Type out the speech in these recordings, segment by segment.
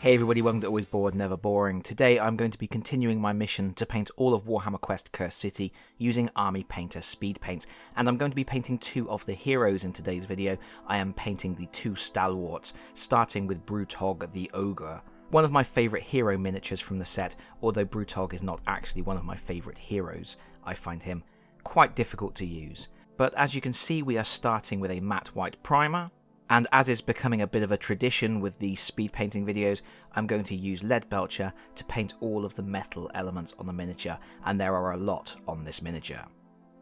Hey everybody, welcome to Always Board, Never Boring. Today I'm going to be continuing my mission to paint all of Warhammer Quest Cursed City using Army Painter Speed Paints, and I'm going to be painting two of the heroes in today's video. I am painting the two stalwarts, starting with Brutogg the Ogre. One of my favourite hero miniatures from the set, although Brutogg is not actually one of my favourite heroes. I find him quite difficult to use. But as you can see we are starting with a matte white primer, and as is becoming a bit of a tradition with these speed painting videos, I'm going to use Leadbelcher to paint all of the metal elements on the miniature, and there are a lot on this miniature.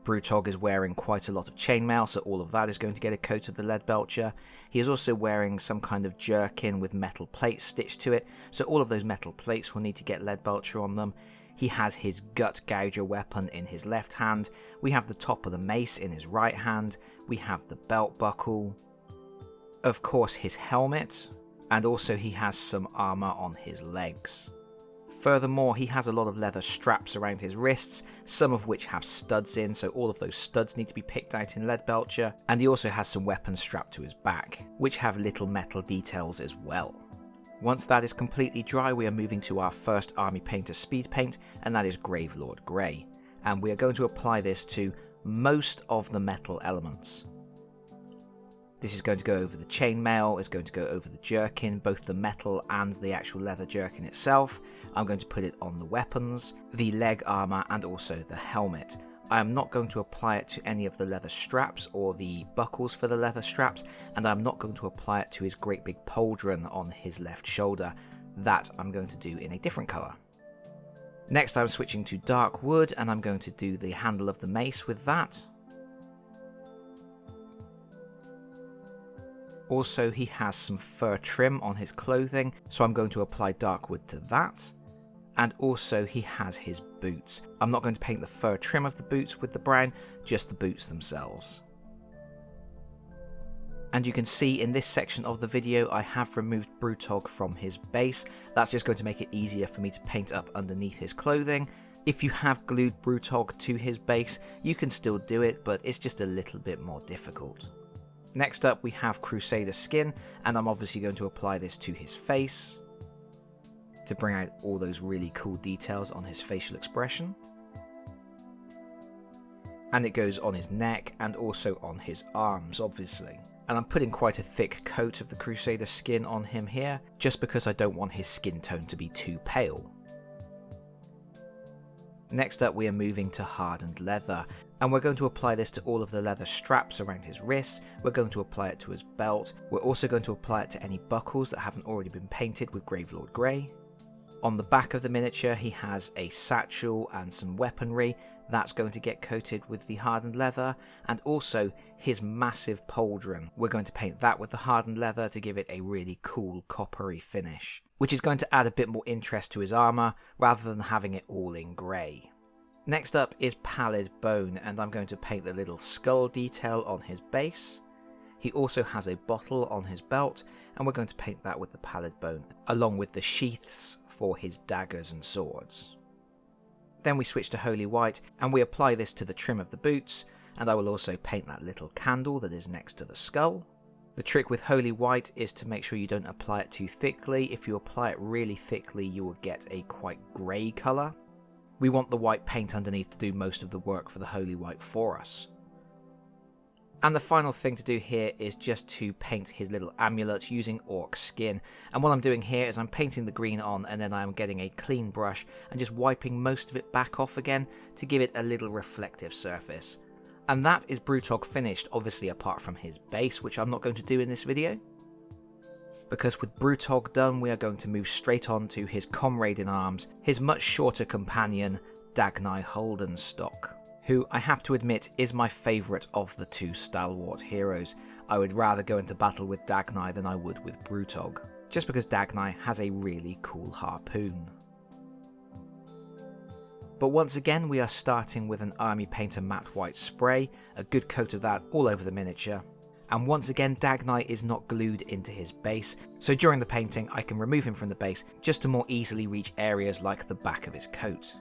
Brutogg is wearing quite a lot of chainmail, so all of that is going to get a coat of the Leadbelcher. He is also wearing some kind of jerkin with metal plates stitched to it, so all of those metal plates will need to get Leadbelcher on them. He has his gut gouger weapon in his left hand, we have the top of the mace in his right hand, we have the belt buckle, of course his helmet, and also he has some armour on his legs. Furthermore, he has a lot of leather straps around his wrists, some of which have studs in, so all of those studs need to be picked out in Leadbelcher, and he also has some weapons strapped to his back, which have little metal details as well. Once that is completely dry, we are moving to our first Army Painter speed paint, and that is Gravelord Grey. And we are going to apply this to most of the metal elements. This is going to go over the chainmail, it's going to go over the jerkin, both the metal and the actual leather jerkin itself. I'm going to put it on the weapons, the leg armour and also the helmet. I am not going to apply it to any of the leather straps or the buckles for the leather straps, and I'm not going to apply it to his great big pauldron on his left shoulder. That I'm going to do in a different colour. Next I'm switching to dark wood and I'm going to do the handle of the mace with that. Also, he has some fur trim on his clothing, so I'm going to apply dark wood to that. And also, he has his boots. I'm not going to paint the fur trim of the boots with the brown, just the boots themselves. And you can see in this section of the video I have removed Brutogg from his base. That's just going to make it easier for me to paint up underneath his clothing. If you have glued Brutogg to his base, you can still do it, but it's just a little bit more difficult. Next up we have Crusader Skin, and I'm obviously going to apply this to his face to bring out all those really cool details on his facial expression. And it goes on his neck and also on his arms, obviously. And I'm putting quite a thick coat of the Crusader skin on him here, just because I don't want his skin tone to be too pale. Next up we are moving to hardened leather, and we're going to apply this to all of the leather straps around his wrists, we're going to apply it to his belt, we're also going to apply it to any buckles that haven't already been painted with Gravelord Grey. On the back of the miniature he has a satchel and some weaponry, that's going to get coated with the hardened leather, and also his massive pauldron. We're going to paint that with the hardened leather to give it a really cool coppery finish, which is going to add a bit more interest to his armour rather than having it all in grey. Next up is Pallid Bone, and I'm going to paint the little skull detail on his base. He also has a bottle on his belt, and we're going to paint that with the Pallid Bone, along with the sheaths for his daggers and swords. Then we switch to Holy White, and we apply this to the trim of the boots, and I will also paint that little candle that is next to the skull. The trick with Holy White is to make sure you don't apply it too thickly. If you apply it really thickly, you will get a quite grey colour, we want the white paint underneath to do most of the work for the holy white for us. And the final thing to do here is just to paint his little amulet using orc skin. And what I'm doing here is I'm painting the green on and then I'm getting a clean brush and just wiping most of it back off again to give it a little reflective surface. And that is Brutogg finished, obviously apart from his base, which I'm not going to do in this video because with Brutogg done we are going to move straight on to his comrade in arms, his much shorter companion, Dagnai Holdenstock, who I have to admit is my favourite of the two stalwart heroes. I would rather go into battle with Dagnai than I would with Brutogg, just because Dagnai has a really cool harpoon. But once again we are starting with an Army Painter matte white spray, a good coat of that all over the miniature, and once again Dagnai is not glued into his base, so during the painting I can remove him from the base just to more easily reach areas like the back of his coat.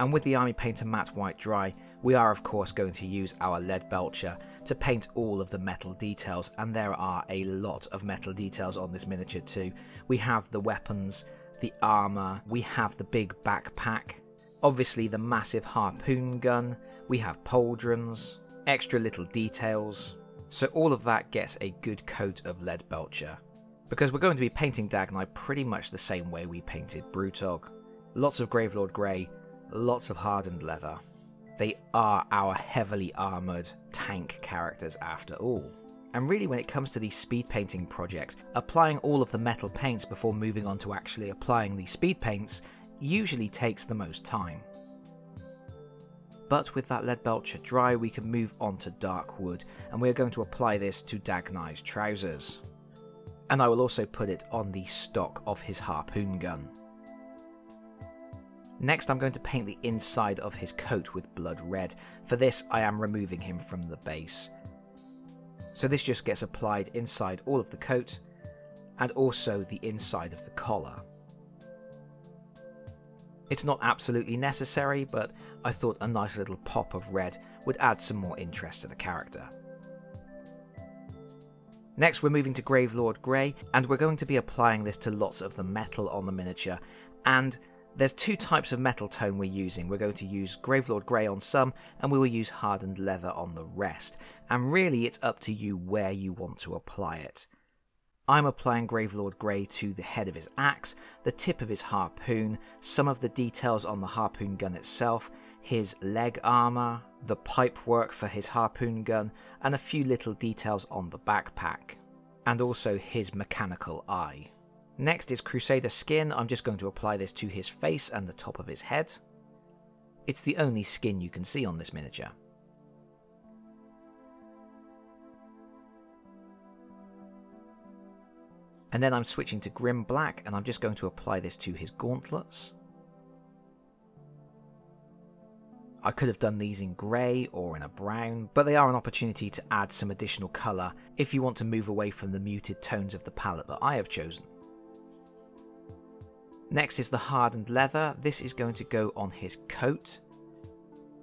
And with the Army Painter Matte White Dry, we are of course going to use our Leadbelcher to paint all of the metal details, and there are a lot of metal details on this miniature too. We have the weapons, the armour, we have the big backpack, obviously the massive harpoon gun, we have pauldrons, extra little details, so all of that gets a good coat of Leadbelcher. Because we're going to be painting Dagnai pretty much the same way we painted Brutogg. Lots of Gravelord Grey, lots of hardened leather. They are our heavily armoured tank characters after all. And really when it comes to these speed painting projects, applying all of the metal paints before moving on to actually applying the speed paints usually takes the most time. But with that Leadbelcher dry we can move on to dark wood and we're going to apply this to Dagnai's trousers. And I will also put it on the stock of his harpoon gun. Next I'm going to paint the inside of his coat with blood red. For this I am removing him from the base. So this just gets applied inside all of the coat and also the inside of the collar. It's not absolutely necessary, but I thought a nice little pop of red would add some more interest to the character. Next we're moving to Gravelord Grey, and we're going to be applying this to lots of the metal on the miniature, and there's two types of metal tone we're using. We're going to use Gravelord Grey on some, and we will use Hardened Leather on the rest. And really it's up to you where you want to apply it. I'm applying Gravelord Grey to the head of his axe, the tip of his harpoon, some of the details on the harpoon gun itself, his leg armour, the pipe work for his harpoon gun, and a few little details on the backpack, and also his mechanical eye. Next is Crusader Skin. I'm just going to apply this to his face and the top of his head. It's the only skin you can see on this miniature. And then I'm switching to Grim Black and I'm just going to apply this to his gauntlets. I could have done these in grey or in a brown, but they are an opportunity to add some additional colour if you want to move away from the muted tones of the palette that I have chosen. Next is the hardened leather. This is going to go on his coat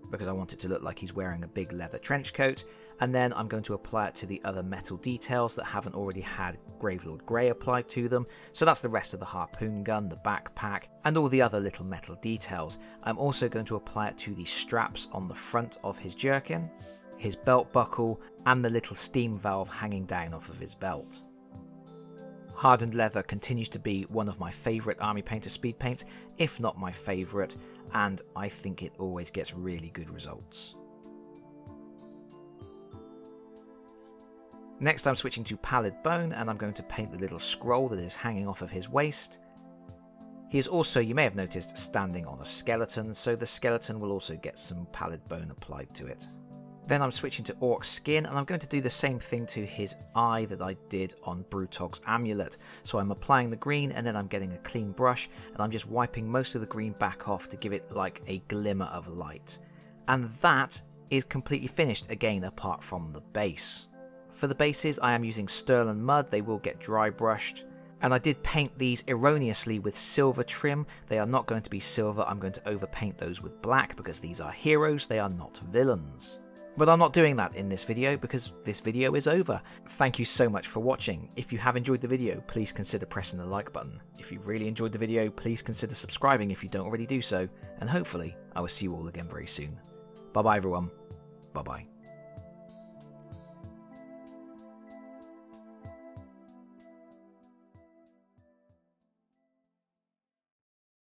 because I want it to look like he's wearing a big leather trench coat. And then I'm going to apply it to the other metal details that haven't already had Gravelord Grey applied to them. So that's the rest of the harpoon gun, the backpack, and all the other little metal details. I'm also going to apply it to the straps on the front of his jerkin, his belt buckle, and the little steam valve hanging down off of his belt. Hardened Leather continues to be one of my favourite Army Painter speed paints, if not my favourite, and I think it always gets really good results. Next I'm switching to Pallid Bone and I'm going to paint the little scroll that is hanging off of his waist. He is also, you may have noticed, standing on a skeleton, so the skeleton will also get some pallid bone applied to it. Then I'm switching to Orc Skin and I'm going to do the same thing to his eye that I did on Brutogg's amulet. So I'm applying the green and then I'm getting a clean brush and I'm just wiping most of the green back off to give it like a glimmer of light. And that is completely finished again apart from the base. For the bases I am using Stirland Mud, they will get dry brushed. And I did paint these erroneously with silver trim. They are not going to be silver, I'm going to overpaint those with black because these are heroes, they are not villains. But I'm not doing that in this video because this video is over. Thank you so much for watching. If you have enjoyed the video, please consider pressing the like button. If you really enjoyed the video, please consider subscribing if you don't already do so. And hopefully, I will see you all again very soon. Bye bye everyone. Bye bye.